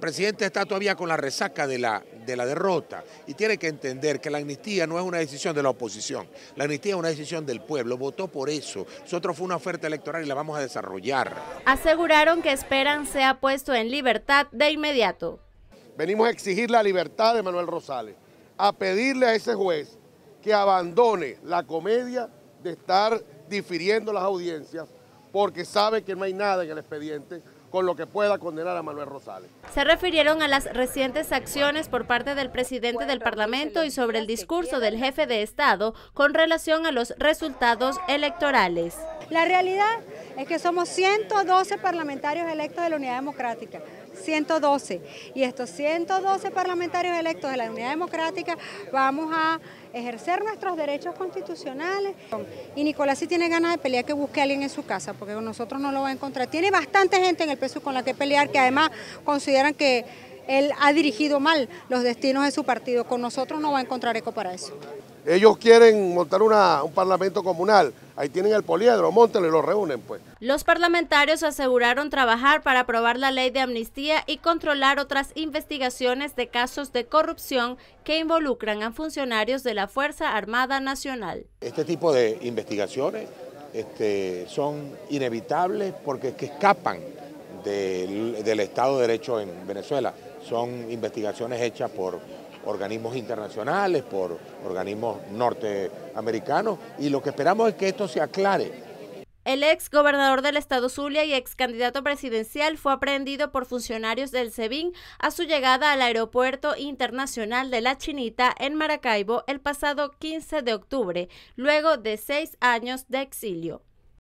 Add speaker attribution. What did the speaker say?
Speaker 1: presidente está todavía con la resaca de la, de la derrota y tiene que entender que la amnistía no es una decisión de la oposición, la amnistía es una decisión del pueblo, votó por eso. Nosotros fue una oferta electoral y la vamos a desarrollar.
Speaker 2: Aseguraron que esperan sea puesto en libertad de inmediato.
Speaker 3: Venimos a exigir la libertad de Manuel Rosales, a pedirle a ese juez que abandone la comedia de estar difiriendo las audiencias porque sabe que no hay nada en el expediente con lo que pueda condenar a Manuel Rosales.
Speaker 2: Se refirieron a las recientes acciones por parte del presidente del Parlamento y sobre el discurso del jefe de Estado con relación a los resultados electorales.
Speaker 4: La realidad es que somos 112 parlamentarios electos de la Unidad Democrática. 112. Y estos 112 parlamentarios electos de la Unidad Democrática vamos a ejercer nuestros derechos constitucionales. Y Nicolás si tiene ganas de pelear que busque a alguien en su casa, porque nosotros no lo va a encontrar. Tiene bastante gente en el peso con la que pelear, que además consideran que él ha dirigido mal los destinos de su partido. Con nosotros no va a encontrar eco para eso.
Speaker 3: Ellos quieren montar un parlamento comunal. Ahí tienen el poliedro, montenlo y lo reúnen, pues.
Speaker 2: Los parlamentarios aseguraron trabajar para aprobar la ley de amnistía y controlar otras investigaciones de casos de corrupción que involucran a funcionarios de la Fuerza Armada Nacional.
Speaker 1: Este tipo de investigaciones este, son inevitables porque que escapan del, Estado de Derecho en Venezuela. Son investigaciones hechas por organismos internacionales, por organismos norteamericanos, y lo que esperamos es que esto se aclare.
Speaker 2: El ex gobernador del estado Zulia y ex candidato presidencial fue aprehendido por funcionarios del SEBIN a su llegada al aeropuerto internacional de La Chinita en Maracaibo el pasado 15 de octubre, luego de seis años de exilio.